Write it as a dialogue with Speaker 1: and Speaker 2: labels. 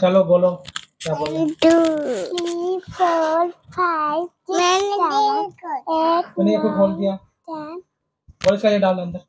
Speaker 1: चलो बोलो क्या बोलो?
Speaker 2: थ्री फोर फाइव मैंने
Speaker 1: मैंने खोल दिया।
Speaker 2: टेन
Speaker 1: बोल इसका ये डाल अंदर।